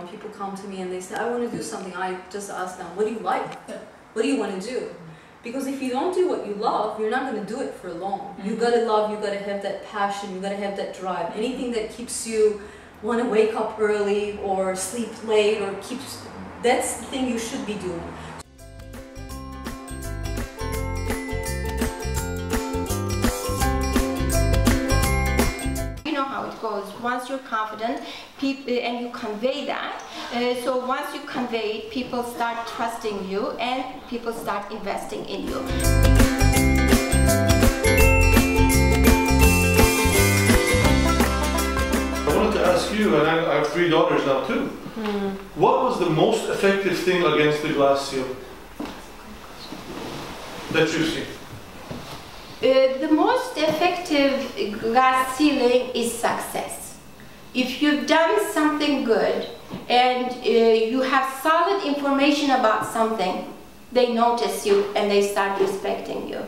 When people come to me and they say, I want to do something, I just ask them, what do you like? What do you want to do? Because if you don't do what you love, you're not going to do it for long. Mm -hmm. You mm-hmm. gotta love, you gotta have that passion, you gotta have that drive. Mm-hmm. Anything that keeps you want to wake up early or sleep late or keeps that's the thing you should be doing. Goes. Once you're confident, people and you convey that. Uh, so once you convey it, people start trusting you and people start investing in you. I wanted to ask you, and I, have three daughters now too. What was the most effective thing against the glass ceiling that you've seen? Uh, the most effective glass ceiling is success. If you've done something good and uh, you have solid information about something, they notice you and they start respecting you.